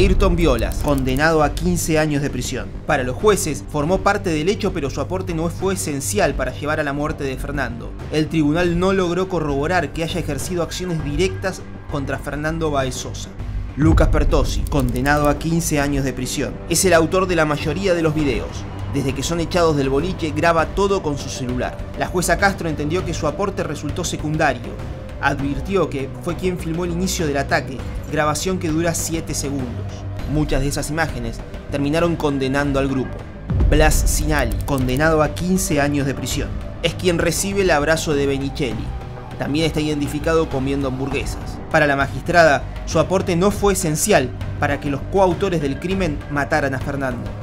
Ayrton Violas, condenado a 15 años de prisión. Para los jueces, formó parte del hecho pero su aporte no fue esencial para llevar a la muerte de Fernando. El tribunal no logró corroborar que haya ejercido acciones directas contra Fernando Baezosa. Lucas Pertosi, condenado a 15 años de prisión, es el autor de la mayoría de los videos. Desde que son echados del boliche, graba todo con su celular. La jueza Castro entendió que su aporte resultó secundario, advirtió que fue quien filmó el inicio del ataque, grabación que dura 7 segundos. Muchas de esas imágenes terminaron condenando al grupo. Blas Sinali, condenado a 15 años de prisión, es quien recibe el abrazo de Benicelli. También está identificado comiendo hamburguesas. Para la magistrada, su aporte no fue esencial para que los coautores del crimen mataran a Fernando.